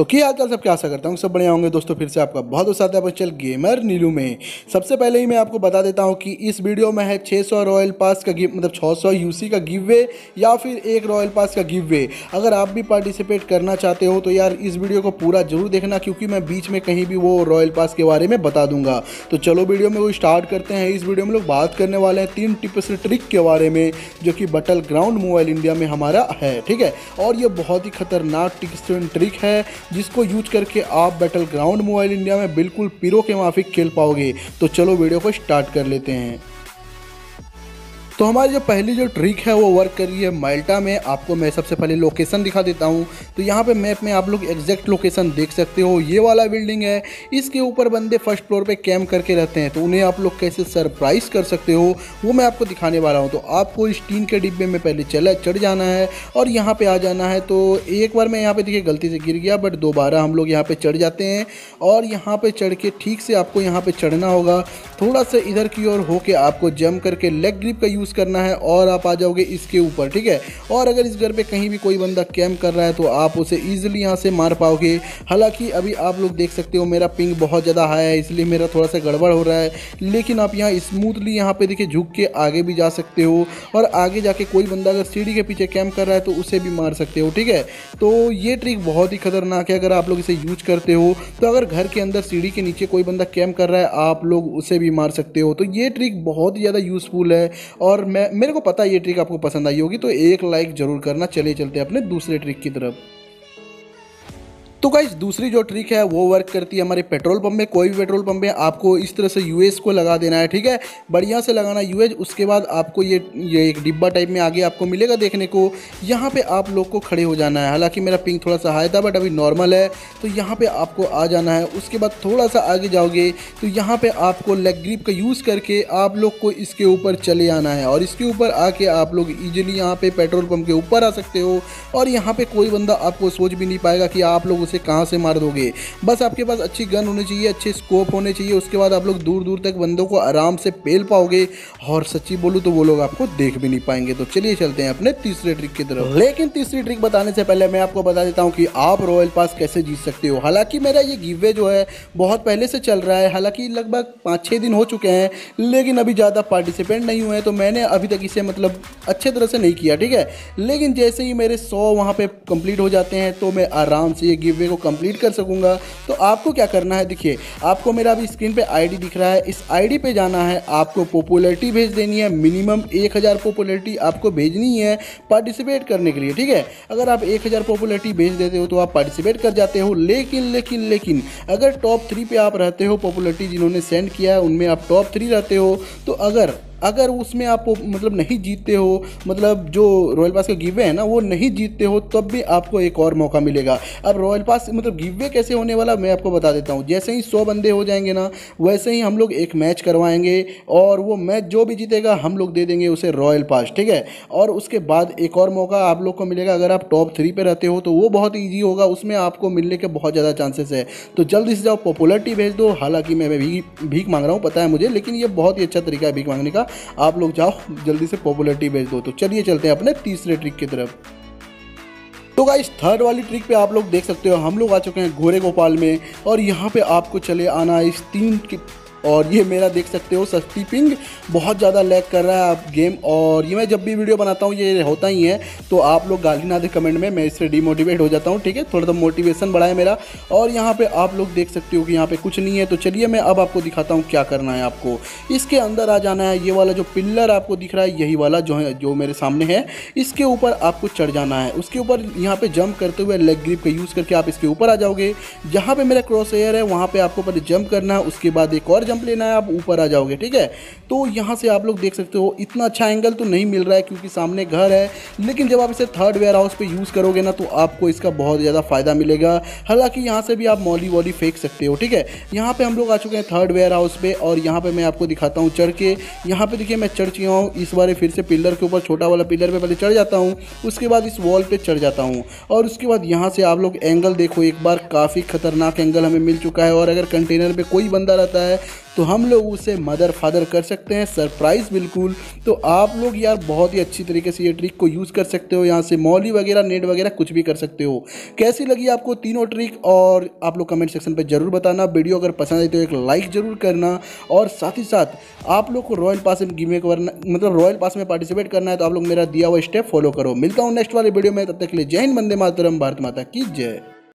तो क्या हाल चाल सब? क्या आशा करता हूँ सब बढ़िया होंगे। दोस्तों, फिर से आपका बहुत साथ है चल गेमर नीलू में। सबसे पहले ही मैं आपको बता देता हूँ कि इस वीडियो में है 600 रॉयल पास का गिव मतलब 600 यूसी का गिव वे या फिर एक रॉयल पास का गिव वे अगर आप भी पार्टिसिपेट करना चाहते हो तो यार इस वीडियो को पूरा ज़रूर देखना, क्योंकि मैं बीच में कहीं भी वो रॉयल पास के बारे में बता दूँगा। तो चलो वीडियो में वो स्टार्ट करते हैं। इस वीडियो में लोग बात करने वाले हैं तीन टिप्स ट्रिक के बारे में, जो कि बटल ग्राउंड मोबाइल इंडिया में हमारा है, ठीक है? और ये बहुत ही खतरनाक टिप्स ट्रिक है। जिसको यूज़ करके आप बैटल ग्राउंड मोबाइल इंडिया में बिल्कुल पिरो के माफिक खेल पाओगे। तो चलो वीडियो को स्टार्ट कर लेते हैं। तो हमारी जो पहली जो ट्रिक है वो वर्क कर रही है माल्टा में। आपको मैं सबसे पहले लोकेशन दिखा देता हूँ। तो यहाँ पे मैप में आप लोग एग्जैक्ट लोकेशन देख सकते हो। ये वाला बिल्डिंग है। इसके ऊपर बंदे फ़र्स्ट फ्लोर पे कैम्प करके रहते हैं। तो उन्हें आप लोग कैसे सरप्राइज़ कर सकते हो, वो मैं आपको दिखाने वाला हूँ। तो आपको इस टीन के डिब्बे में पहले चला चढ़ जाना है और यहाँ पर आ जाना है। तो एक बार मैं यहाँ पर देखिए गलती से गिर गया बट दोबारा हम लोग यहाँ पर चढ़ जाते हैं। और यहाँ पर चढ़ के ठीक से आपको यहाँ पर चढ़ना होगा। थोड़ा सा इधर की ओर होके आपको जम करके लेग ग्रिप का यूज़ यूज़ करना है और आप आ जाओगे इसके ऊपर, ठीक है? और अगर इस घर पे कहीं भी कोई बंदा कैम्प कर रहा है तो आप उसे ईजिली यहाँ से मार पाओगे। हालाँकि अभी आप लोग देख सकते हो, मेरा पिंग बहुत ज़्यादा हाई है, इसलिए मेरा थोड़ा सा गड़बड़ हो रहा है। लेकिन आप यहाँ स्मूथली यहाँ पे देखिए, झुक के आगे भी जा सकते हो। और आगे जाके कोई बंदा अगर सीढ़ी के पीछे कैम्प कर रहा है तो उसे भी मार सकते हो, ठीक है? तो ये ट्रिक बहुत ही खतरनाक है, अगर आप लोग इसे यूज़ करते हो। तो अगर घर के अंदर सीढ़ी के नीचे कोई बंदा कैम्प कर रहा है, आप लोग उसे भी मार सकते हो। तो ये ट्रिक बहुत ही ज़्यादा यूज़फुल है। और और मैं, मेरे को पता है ये ट्रिक आपको पसंद आई होगी तो एक लाइक ज़रूर करना चले चलते अपने दूसरे ट्रिक की तरफ़। तो गाइज़ दूसरी जो ट्रिक है, वो वर्क करती है हमारे पेट्रोल पंप में। कोई भी पेट्रोल पंप में आपको इस तरह से यूएस को लगा देना है, ठीक है? बढ़िया से लगाना यूएस उसके बाद आपको ये ये एक डिब्बा टाइप में आगे आपको मिलेगा देखने को। यहाँ पे आप लोग को खड़े हो जाना है। हालाँकि मेरा पिंक थोड़ा सा हाई था बट अभी नॉर्मल है। तो यहाँ पर आपको आ जाना है। उसके बाद थोड़ा सा आगे जाओगे तो यहाँ पर आपको लेग ग्रिप का यूज़ करके आप लोग को इसके ऊपर चले आना है। और इसके ऊपर आके आप लोग ईजिली यहाँ पर पेट्रोल पम्प के ऊपर आ सकते हो। और यहाँ पर कोई बंदा आपको सोच भी नहीं पाएगा कि आप लोग उसे कहाँ से मार दोगे? बस आपके पास अच्छी गन होनी चाहिए, अच्छे स्कोप होने चाहिए, उसके बाद आप लोग दूर दूर तक बंदों को आराम से पेल पाओगे। और सच्ची बोलूँ तो वो लोग आपको देख भी नहीं पाएँगे। तो चलिए चलते हैं अपने तीसरे ट्रिक की तरफ़। लेकिन तीसरी ट्रिक बताने से पहले मैं आपको बता देता हूँ कि आप रॉयल पास कैसे जीत सकते हो। हालाँकि मेरा ये गिवे जो है, बहुत पहले से चल रहा है। हालाँकि लगभग पाँच छः दिन हो चुके हैं, लेकिन अभी ज़्यादा पार्टिसिपेंट नहीं हुए तो मैंने अभी तक इसे मतलब अच्छे तरह से नहीं किया, ठीक है? लेकिन जैसे ही मेरे सौ वहाँ पे कंप्लीट हो जाते हैं तो मैं आराम से ये गिवे को कंप्लीट कर सकूँगा। तो आपको क्या करना है? देखिए, आपको मेरा अभी स्क्रीन पे आईडी दिख रहा है। इस आईडी पे जाना है। आपको पॉपुलरिटी भेज देनी है। मिनिमम एक हज़ार पॉपुलरिटी आपको भेजनी है पार्टिसिपेट करने के लिए, ठीक है? अगर आप एक हज़ार पॉपुलरिटी भेज देते हो तो आप पार्टिसिपेट कर जाते हो। लेकिन लेकिन लेकिन, अगर टॉप थ्री पे आप रहते हो पॉपुलरिटी जिन्होंने सेंड किया है, उनमें आप टॉप थ्री रहते हो तो अगर अगर उसमें आप मतलब नहीं जीतते हो मतलब जो रॉयल पास का गिवे है ना, वो नहीं जीतते हो, तब भी आपको एक और मौका मिलेगा। अब रॉयल पास मतलब गिवे कैसे होने वाला, मैं आपको बता देता हूँ। जैसे ही सौ बंदे हो जाएँगे ना, वैसे ही हम लोग एक मैच करवाएँगे और वो मैच जो भी जीतेगा, हम लोग दे देंगे उसे रॉयल पास ठीक है? और उसके बाद एक और मौका आप लोग को मिलेगा। अगर आप टॉप थ्री पे रहते हो तो वो बहुत ईजी होगा। उसमें आपको मिलने के बहुत ज़्यादा चांसेस है। तो जल्दी से जाओ पॉपुलरिटी भेज दो। हालाँकि मैं भी भीख मांग रहा हूँ, पता है मुझे, लेकिन ये बहुत ही अच्छा तरीका है भीख मांगने का। आप लोग जाओ, जल्दी से पॉपुलरिटी भेज दो। तो चलिए चलते हैं अपने तीसरे ट्रिक की तरफ़। तो गाइस थर्ड वाली ट्रिक पे आप लोग देख सकते हो, हम लोग आ चुके हैं घोरे गोपाल में, और यहाँ पे आपको चले आना इस तीन और ये मेरा देख सकते हो, सस्ती पिंग बहुत ज़्यादा लैग कर रहा है आप गेम और ये मैं जब भी वीडियो बनाता हूँ, ये होता ही है। तो आप लोग गाली ना दे कमेंट में मैं इससे डिमोटिवेट हो जाता हूँ, ठीक है? थोड़ा सा मोटिवेशन बढ़ा है मेरा। और यहाँ पे आप लोग देख सकते हो कि यहाँ पे कुछ नहीं है। तो चलिए मैं अब आपको दिखाता हूँ क्या करना है आपको। इसके अंदर आ जाना है, ये वाला जो पिल्लर आपको दिख रहा है, यही वाला जो है, जो मेरे सामने है। इसके ऊपर आपको चढ़ जाना है। उसके ऊपर यहाँ पे जंप करते हुए लेग ग्रिप का यूज़ करके आप इसके ऊपर आ जाओगे। जहाँ पे मेरा क्रॉस एयर है, वहाँ पे आपको पहले जंप करना है, उसके बाद एक और जंप लेना है, आप ऊपर आ जाओगे, ठीक है? तो यहाँ से आप लोग देख सकते हो, इतना अच्छा एंगल तो नहीं मिल रहा है क्योंकि सामने घर है, लेकिन जब आप इसे थर्ड वेयर हाउस पर यूज़ करोगे ना तो आपको इसका बहुत ज़्यादा फ़ायदा मिलेगा। हालाँकि यहाँ से भी आप मॉली वॉली फेंक सकते हो, ठीक है? यहाँ पर हम लोग आ चुके हैं थर्ड वेयर हाउस पर और यहाँ पर मैं आपको दिखाता हूँ चढ़ के। यहाँ पर देखिए, मैं चढ़ चुका हूँ, इस बार फिर से पिलर के ऊपर, छोटा वाला पिलर पे पहले चढ़ जाता हूँ, उसके बाद इस वॉल पर चढ़ जाता हूँ, और उसके बाद यहाँ से आप लोग एंगल देखो, एक बार काफ़ी खतरनाक एंगल हमें मिल चुका है, और अगर कंटेनर पे कोई बंदा रहता है तो हम लोग उसे मदर फादर कर सकते हैं, सरप्राइज़ बिल्कुल। तो आप लोग यार बहुत ही अच्छी तरीके से ये ट्रिक को यूज़ कर सकते हो, यहाँ से मॉली वगैरह, नेट वगैरह कुछ भी कर सकते हो। कैसी लगी आपको तीनों ट्रिक? और आप लोग कमेंट सेक्शन पर ज़रूर बताना। वीडियो अगर पसंद आई तो एक लाइक ज़रूर करना। और साथ ही साथ आप लोग को रॉयल पास में गिवे करना मतलब रॉयल पास में पार्टिसिपेट करना है तो आप लोग मेरा दिया हुआ स्टेप फॉलो करो। मिलता हूँ नेक्स्ट वाले वीडियो में, तब तक के लिए जय हिंद बंदे मातरम, भारत माता की जय।